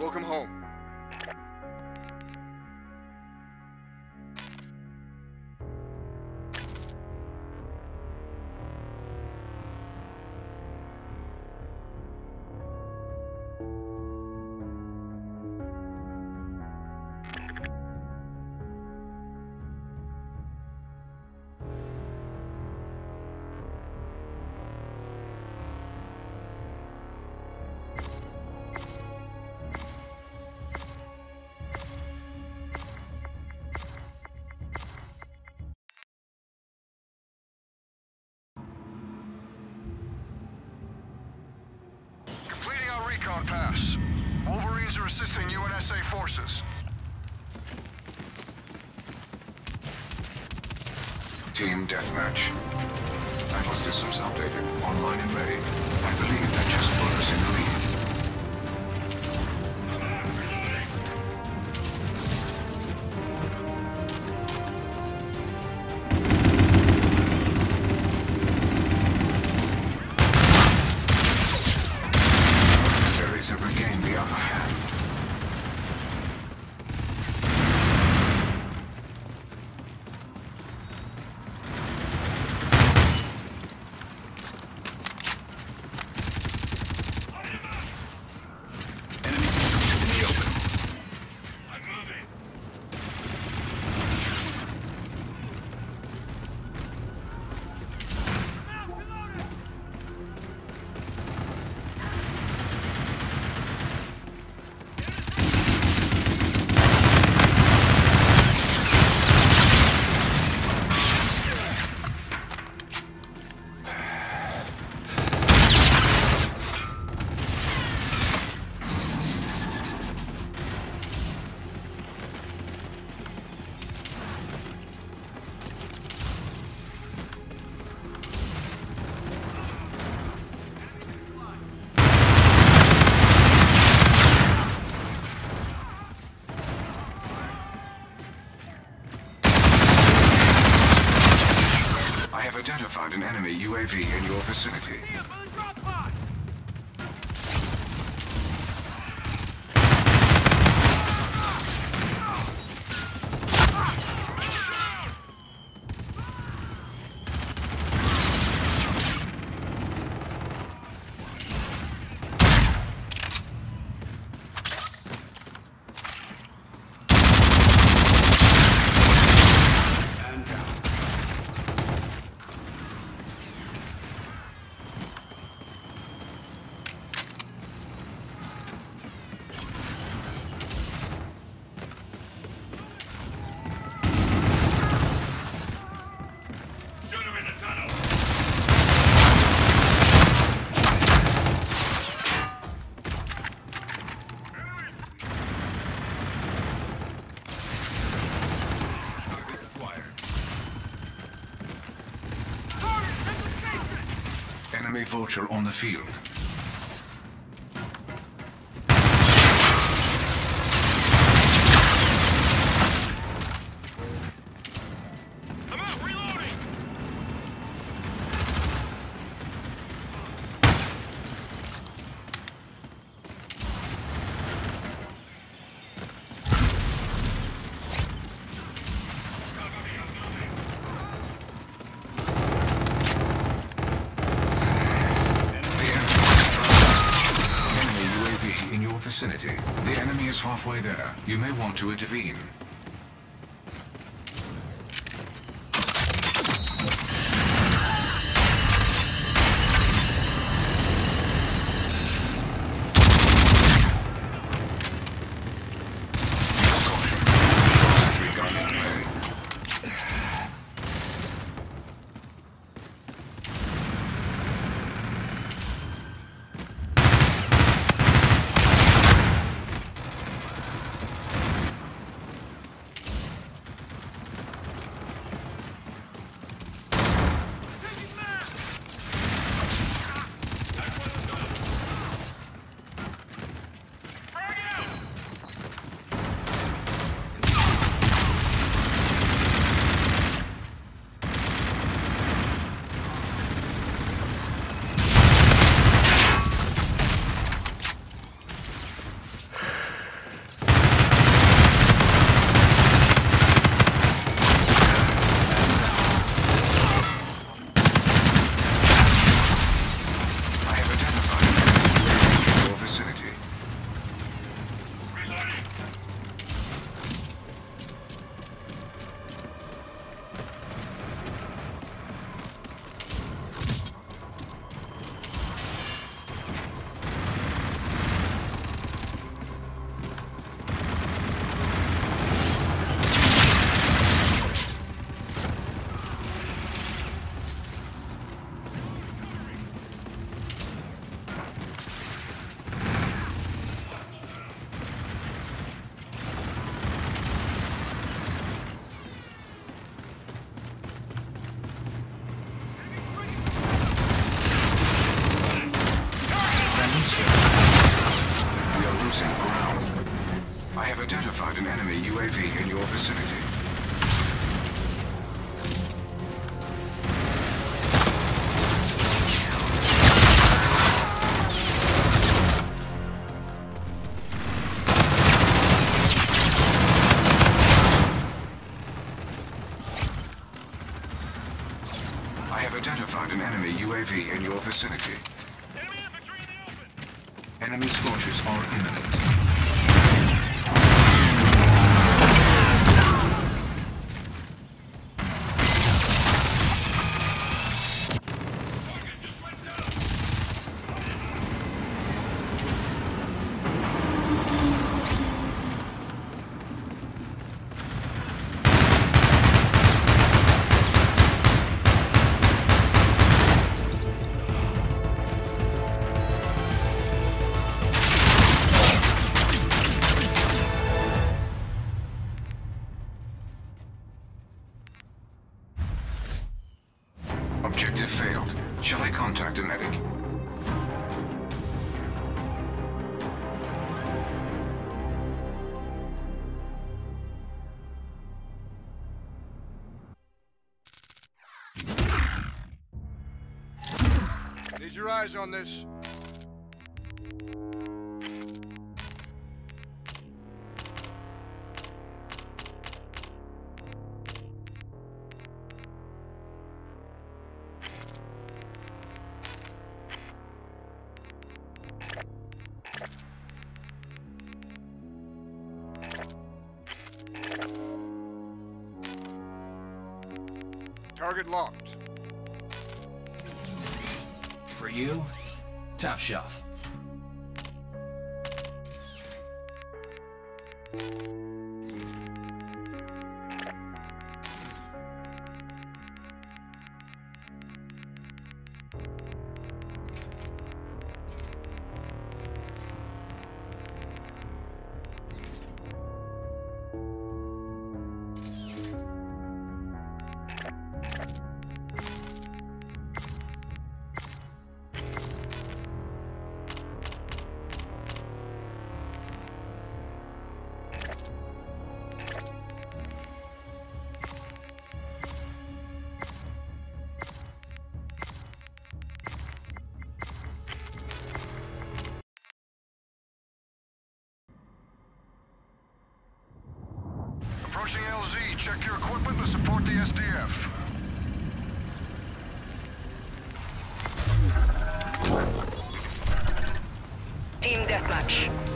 Welcome home. Assisting UNSA forces. Team Deathmatch. Battle systems updated, online and ready. I believe that just put us in the lead. Vulture on the field. Halfway there. You may want to intervene. Need your eyes on this. Approaching LZ, check your equipment to support the SDF. Team Deathmatch.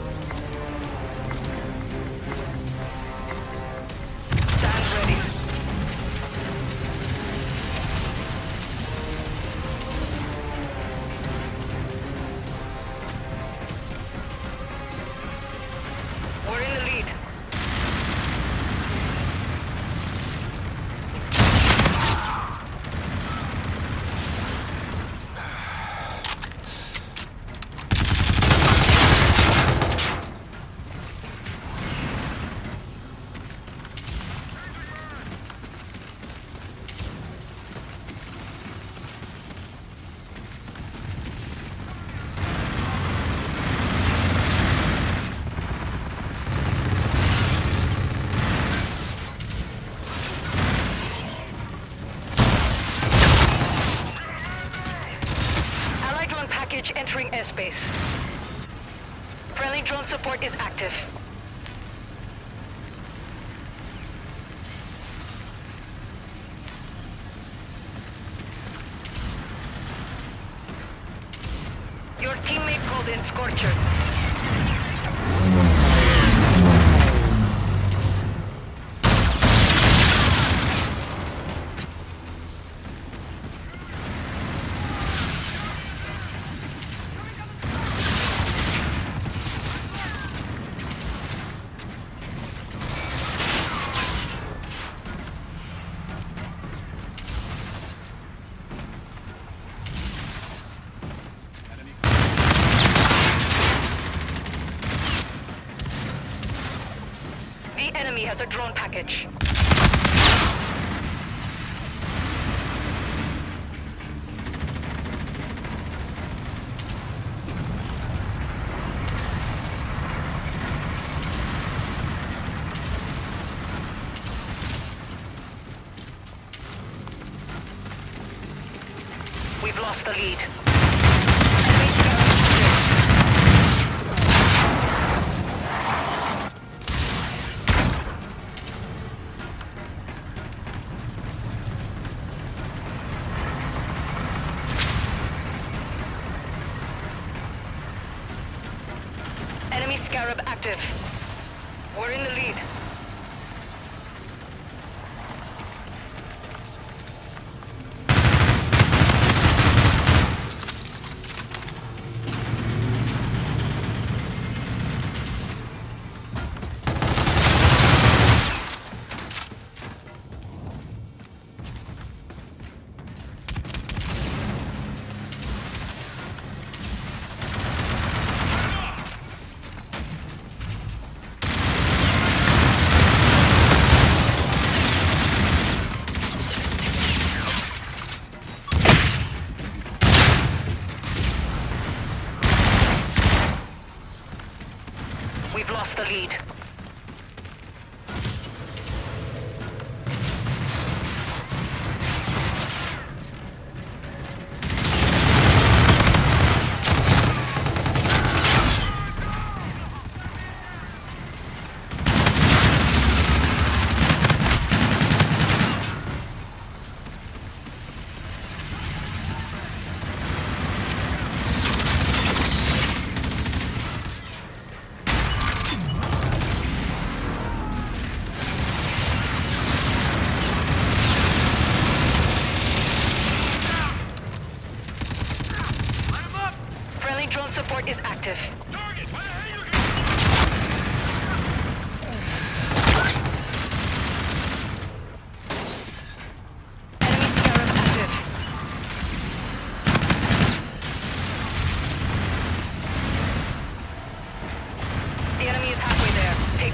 Active.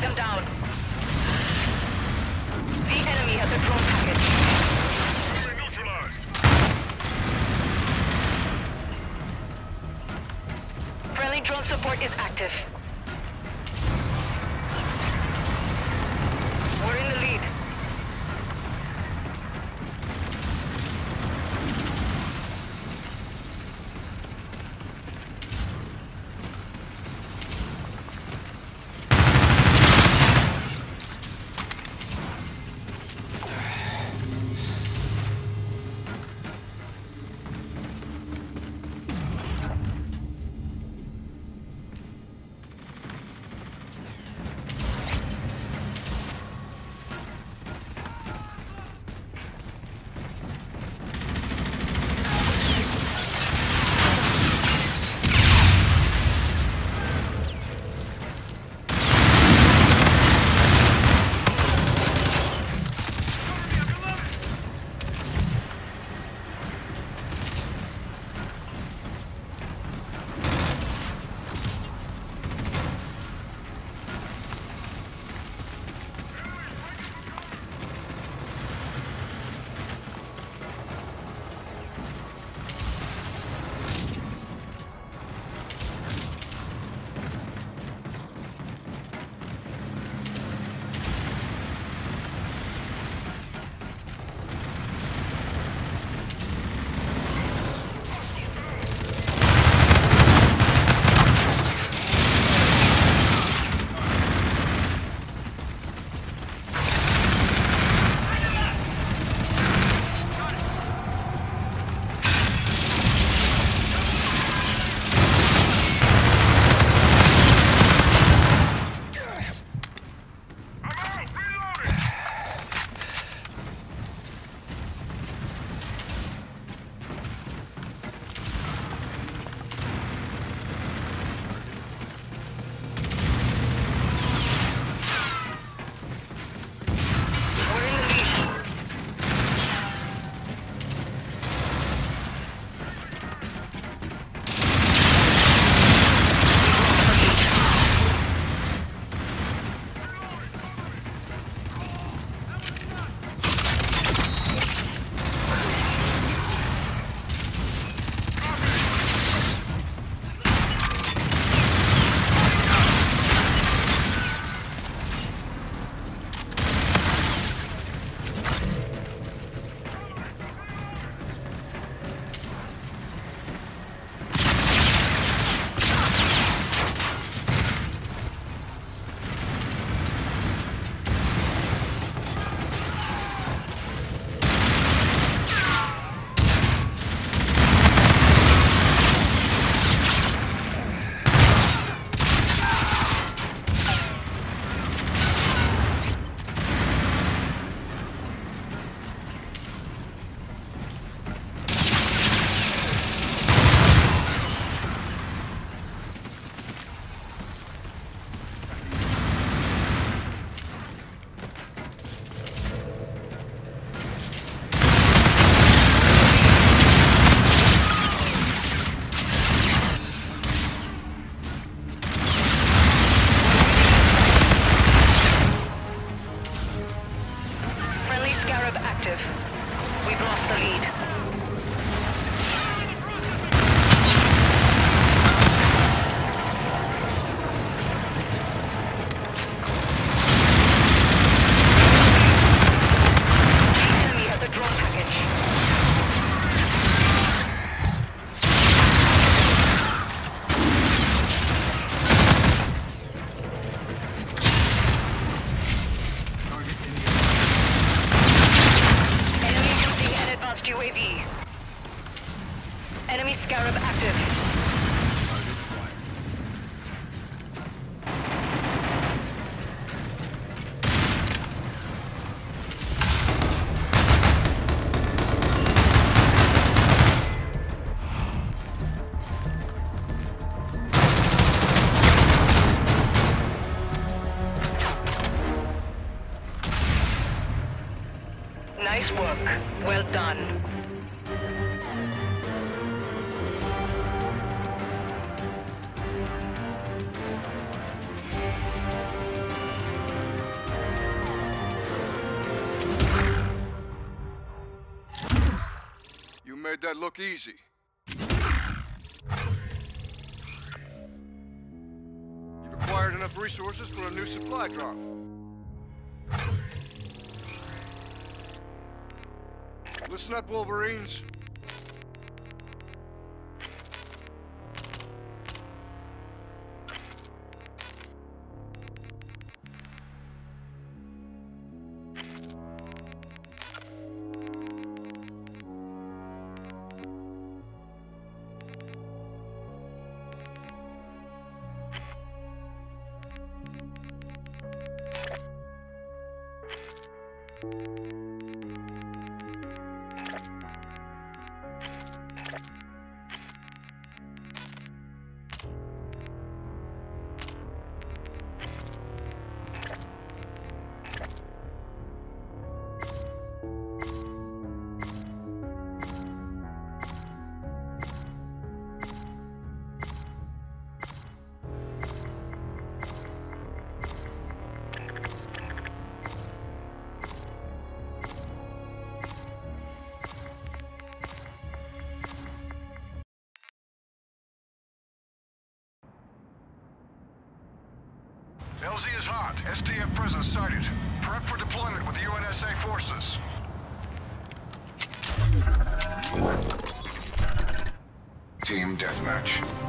Them down. The enemy has a drone package. Friendly drone support is active. Enemy scarab active. Easy. You've acquired enough resources for a new supply drop. Listen up, Wolverines. LZ is hot. SDF presence sighted. Prep for deployment with UNSA forces. Team Deathmatch.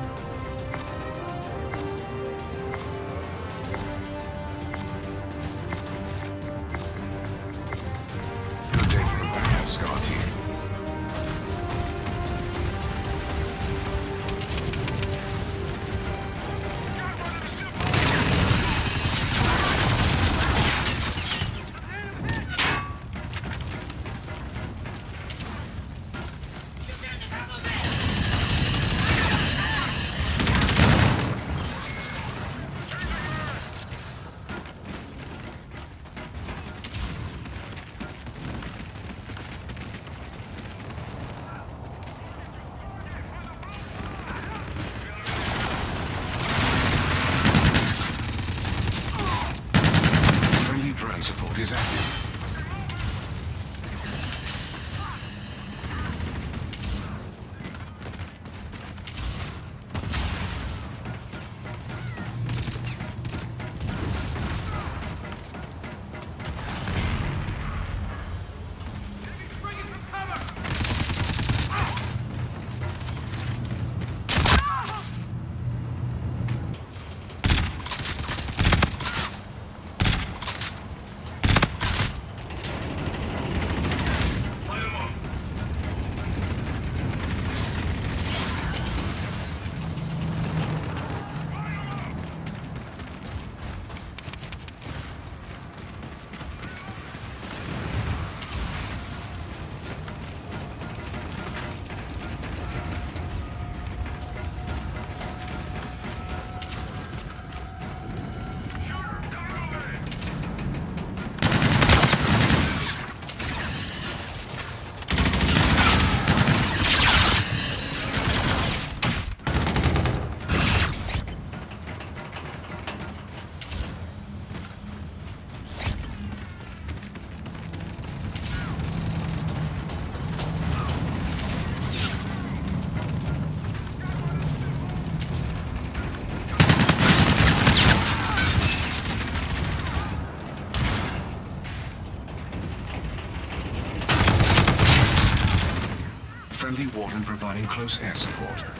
Friendly Warden providing close air support.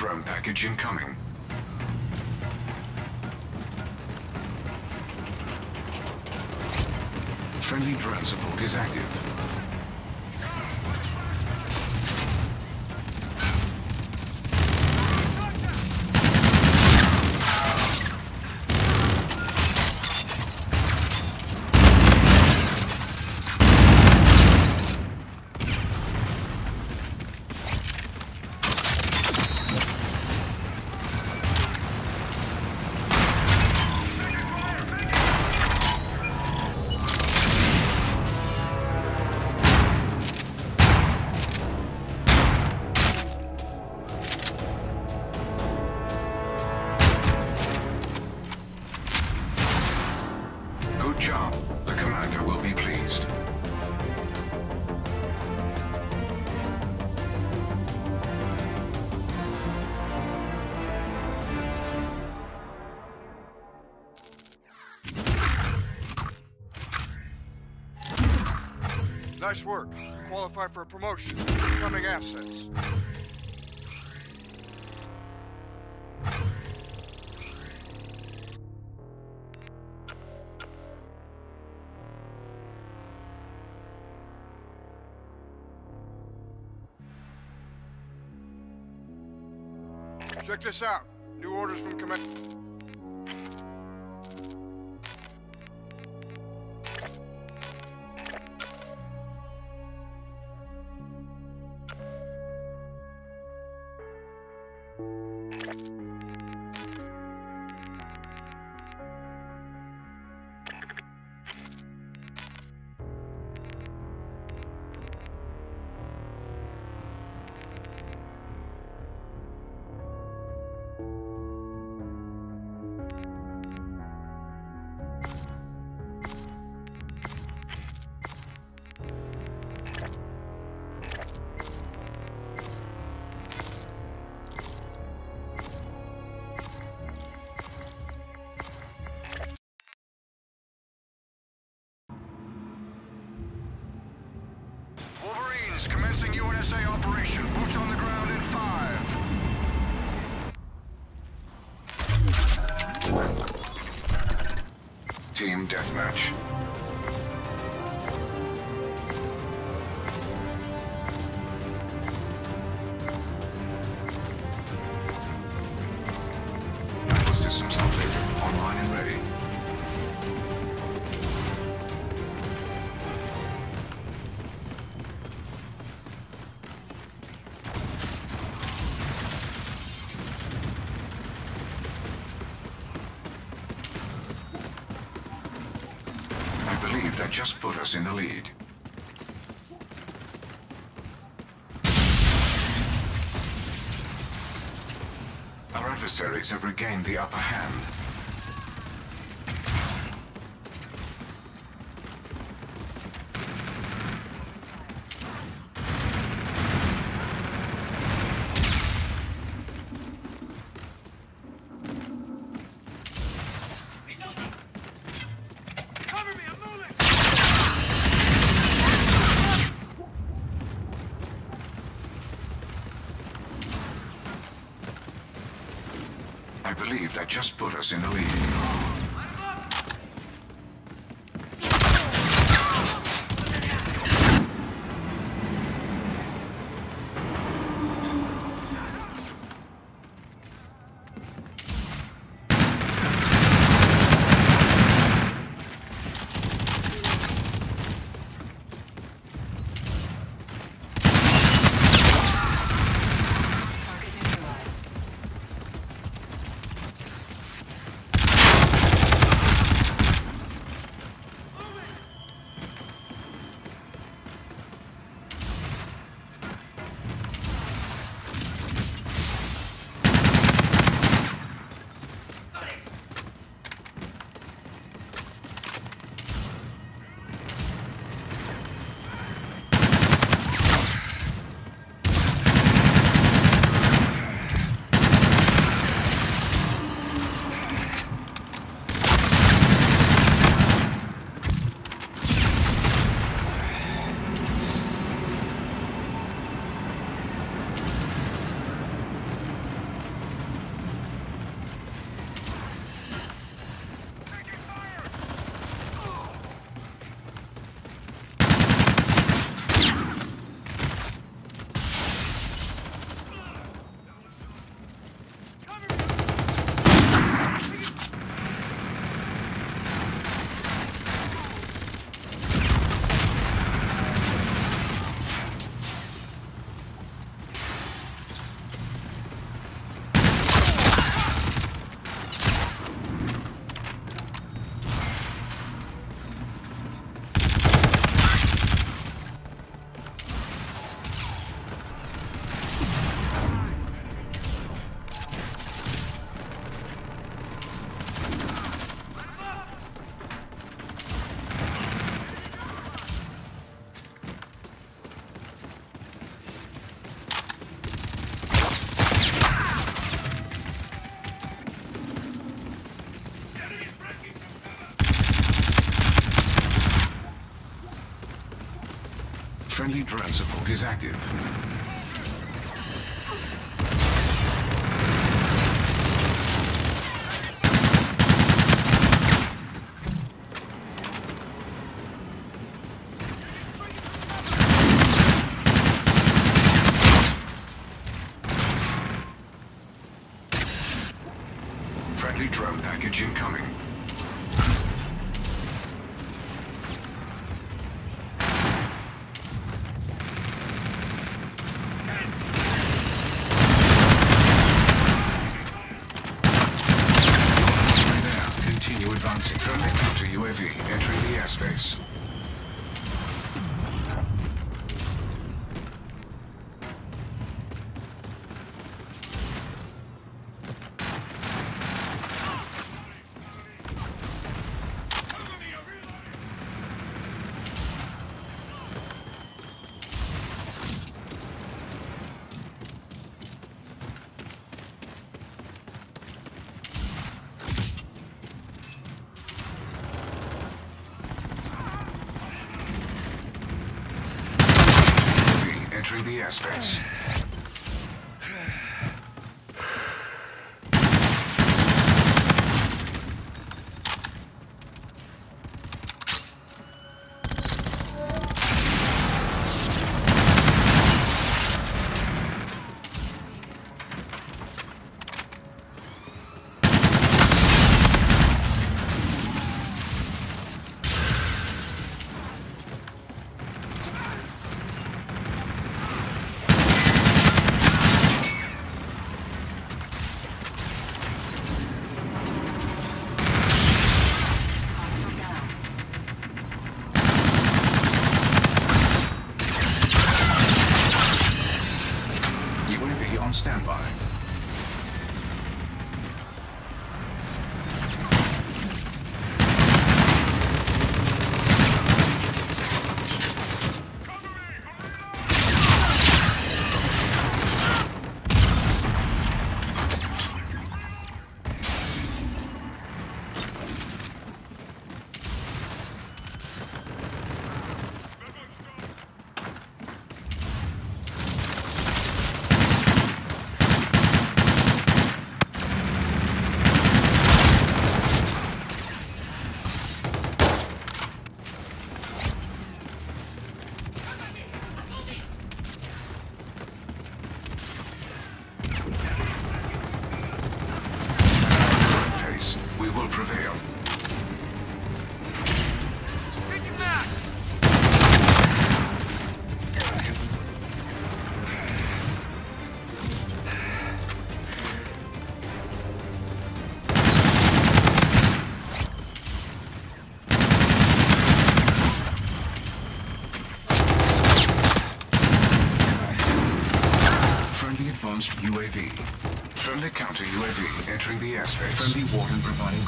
Drone package incoming. Friendly drone support is active. Nice work. Qualify for a promotion. Incoming assets. Check this out. New orders from command. Commencing UNSA operation. Boots on the ground in five. Team Deathmatch. In the lead. Our adversaries have regained the upper hand. Believe that just put us in the lead. Is active. Friendly drone package incoming. Right there. Continue advancing. Friendly counter UAV entering the airspace. Entering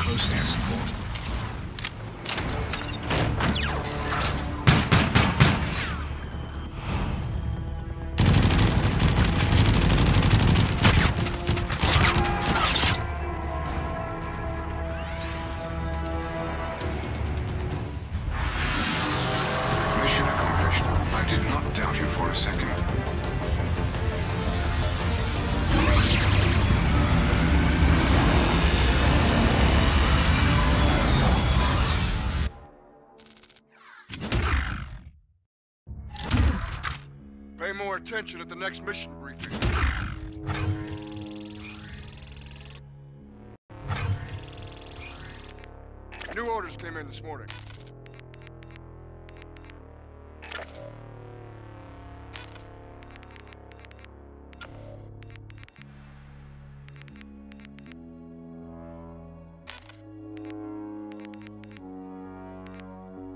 close air support. Attention at the next mission briefing. New orders came in this morning.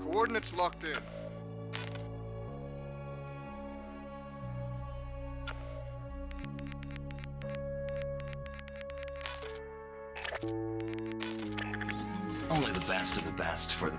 Coordinates locked in. Only the best of the best for the...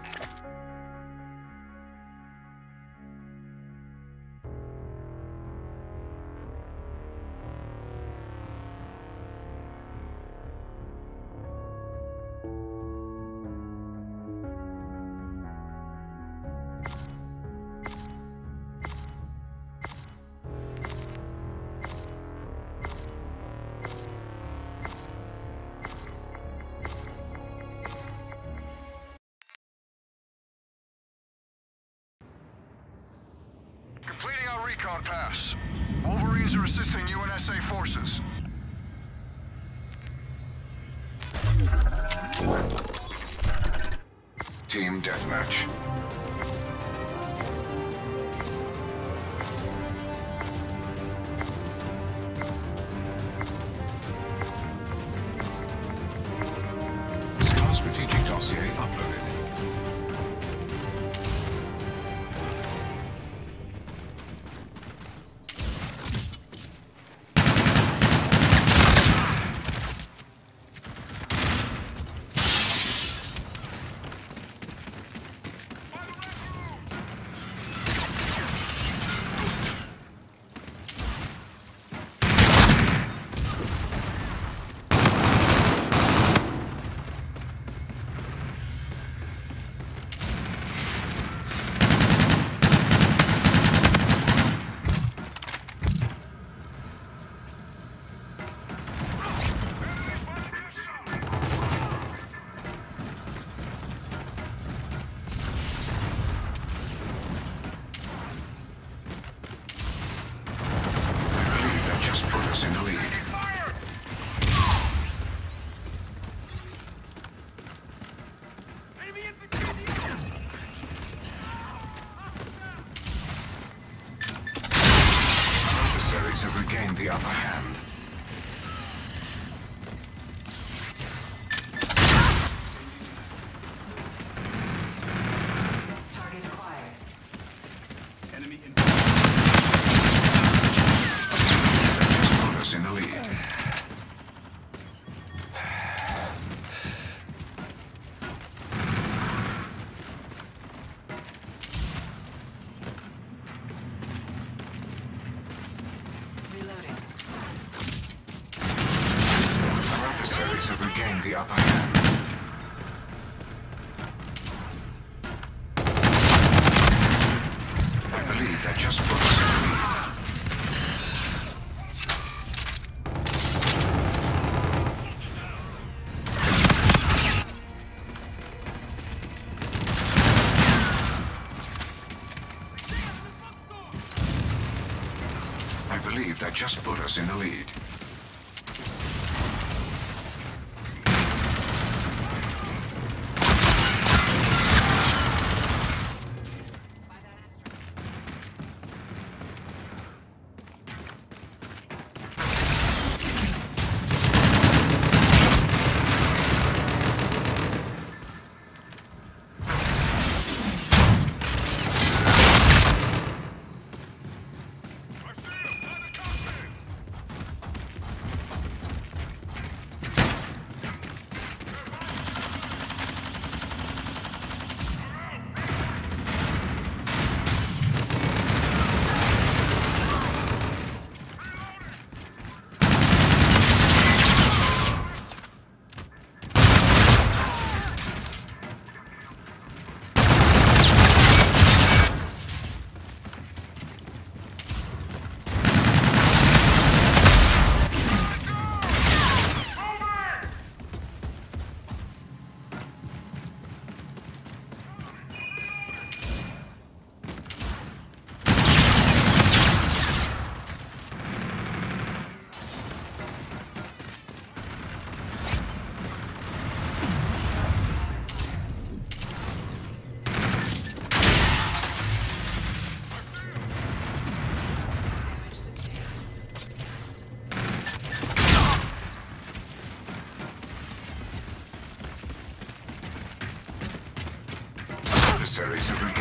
believe that just. I believe that just put us in the lead. Adversaries have regained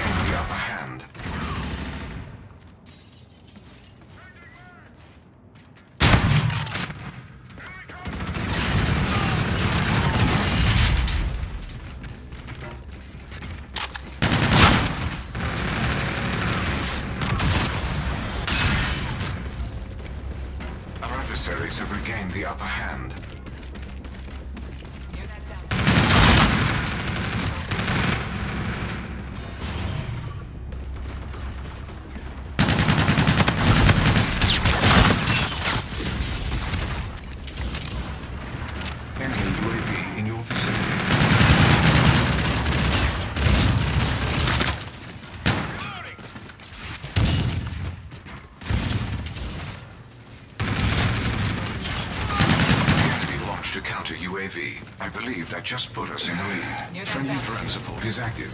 I believe that just put us in the lead. Friendly drone support is active.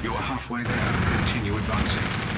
You are halfway there. Continue advancing.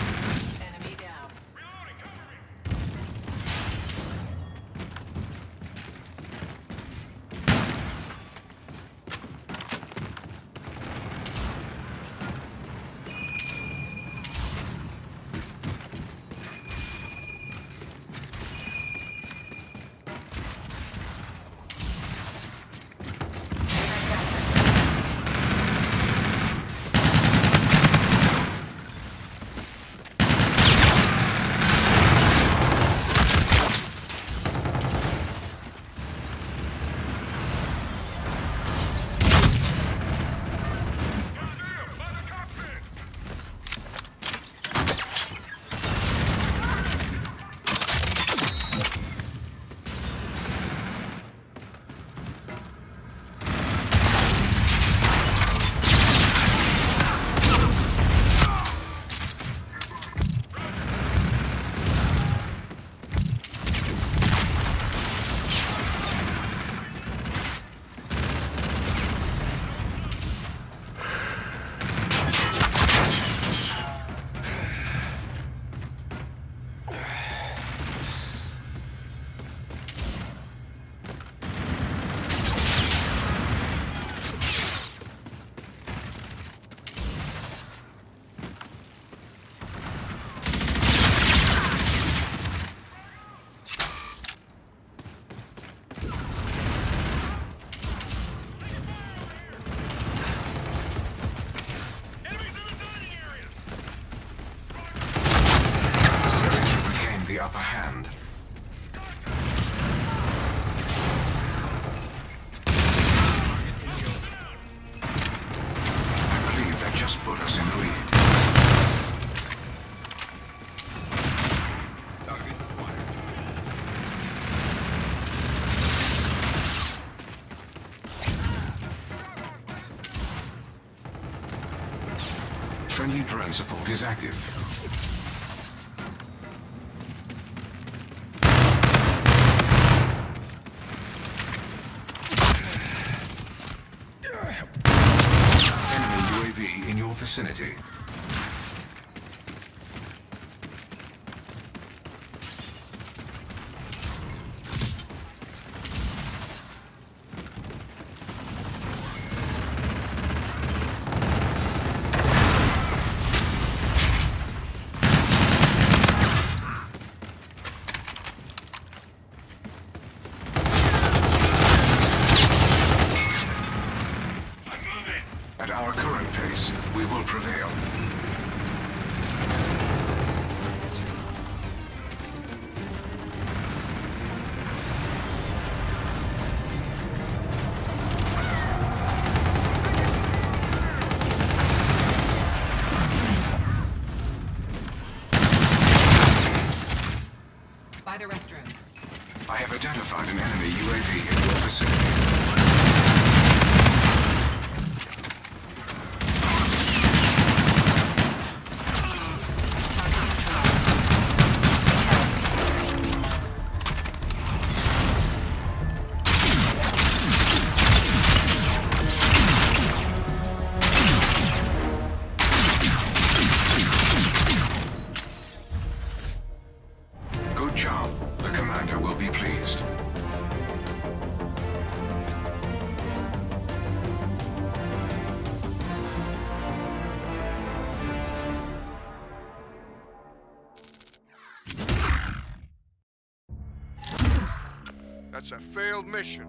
Is active. We will prevail. Mission.